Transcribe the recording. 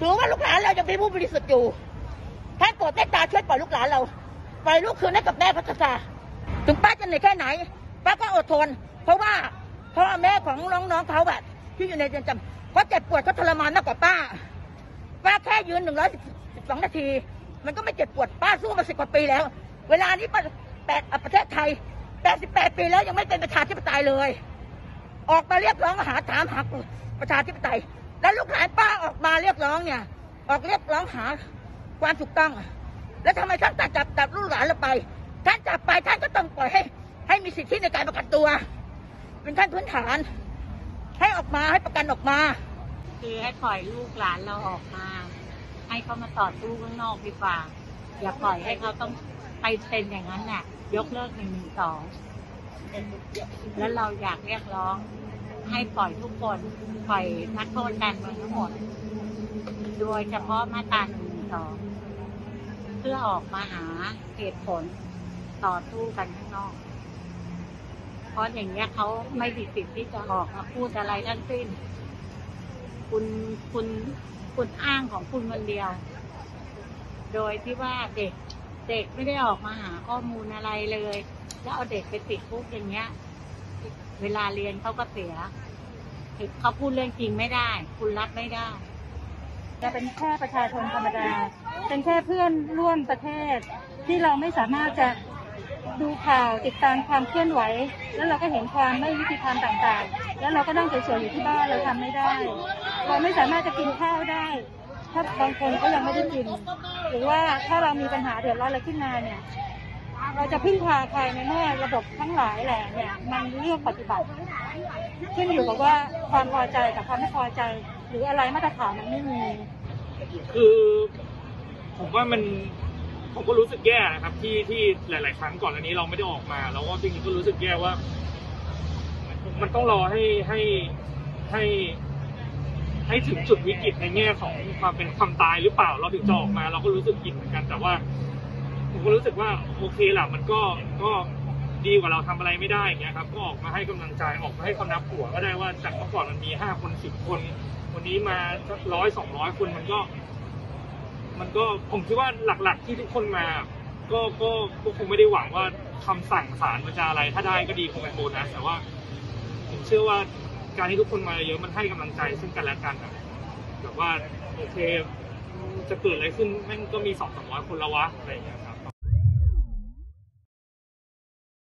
ถือว่าลูกหลานเรายังเป็นผู้บริสุทธิ์อยู่ท่านโปรดเมตตาช่วยปล่อยลูกหลานเราปล่อยลูกคืนให้กับแม่พัชชาถึงป้าจะเหนื่อยแค่ไหน ป้าก็อดทน เพราะว่าพ่อแม่ของน้องๆเขาแบบที่อยู่ในเรือนจำเขาเจ็บปวดเขาทรมานมากกว่าป้า ป้าแค่ยืนหนึ่งร้อยสิบสองนาที มันก็ไม่เจ็บปวดป้าสู้มาสิบกว่าปีแล้ว เวลานี้ป้าแปดประเทศไทยแปดสิบแปดปีแล้วยังไม่เป็นประชาธิปไตยเลย ออกมาเรียกร้องหาถามหาประชาธิปไตย แล้วลูกหลานป้าออกมาเรียกร้องเนี่ย ออกเรียกร้องหาความถูกต้อง แล้วทำไมท่านตัดจับจับลูกหลานเราไป ท่านจับไปท่านก็ต้องปล่อยให้ ให้มีสิทธิในการประกันตัว เป็นขั้นพื้นฐาน ให้ออกมาให้ประกันออกมา คือให้ปล่อยลูกหลานเราออกมา ให้เขามาต่อสู้ข้างนอกดีกว่า อย่าปล่อยให้เขาต้องไปเป็นอย่างนั้นน่ะ ยกเลิกหนึ่งหนึ่งสอง แล้วเราอยากเรียกร้อง ให้ปล่อยทุกคนปล่อยนักโทษการเมืองทั้งหมด โดยเฉพาะมาตราหนึ่งหนึ่งสองเพื่อออกมาหาเหตุผลต่อสู้กันข้างนอก เพราะอย่างนี้ยเขาไม่มีสิทธิ์ที่จะออกมาพูดอะไรทั้งสิ้น คุณคุณคุณอ้างของคุณคนเดียว โดยที่ว่าเด็กเด็กไม่ได้ออกมาหาข้อมูลอะไรเลย แล้วเอาเด็กไปติดคุกอย่างเงี้ย เวลาเรียนเขาก็เสียเขาพูดเรื่องจริงไม่ได้ คุณรับไม่ได้เราเป็นแค่ประชาชนธรรมดา เป็นแค่เพื่อนร่วมประเทศ ที่เราไม่สามารถจะดูข่าวติดตามความเคลื่อนไหว แล้วเราก็เห็นความไม่ยุติธรรมต่างๆ แล้วเราก็นั่งเฉยๆอยู่ที่บ้านเราทำไม่ได้ เราไม่สามารถจะกินข้าวได้ ถ้าบางคนก็ยังไม่ได้กิน หรือว่าถ้าเรามีปัญหาเดือดร้อนอะไรขึ้นมาเนี่ย เราจะพึ่งพาใครในเมื่อระบบทั้งหลายแหละเนี่ย มันเลือกปฏิบัติ ขึ้นอยู่กับว่าความพอใจกับความไม่พอใจ หรืออะไรมาตรฐานมันไม่มีคือผมว่ามันผมก็รู้สึกแย่นะครับที่ที่หลาย ๆ ครั้งก่อนอันนี้เราไม่ได้ออกมาแล้วก็จริงๆก็รู้สึกแย่ว่า มันต้องรอให้ให้ให้ ให้ถึงจุดวิกฤตในแง่ของความเป็นความตายหรือเปล่า เราถึงจะออกมา เราก็รู้สึกผิดเหมือนกันแต่ว่า ผมก็รู้สึกว่าโอเคแหละมันก็ก็ดีกว่าเราทำอะไรไม่ได้เงี้ยครับก็ออกมาให้กำลังใจออกมาให้คำนับหัวก็ได้ว่าจากเมื่อก่อนมันมีห้าคนสิบคน วันนี้มาร้อยสองร้อยคนมันก็ มันก็ผมคิดว่าหลัก ๆ ที่ทุกคนมา ก็ก็ก็คงไม่ได้หวังว่าคำสั่งศาลมันจะอะไร ถ้าได้ก็ดีคงเป็นโบนัสแต่ว่าผมเชื่อว่าการที่ทุกคนมาเยอะมันให้กำลังใจซึ่งกันและกันแบบว่าโอเคจะเกิดอะไรขึ้นแม่งก็มีสองสามร้อยคนล้ววะอะไรอย่างเงี้ย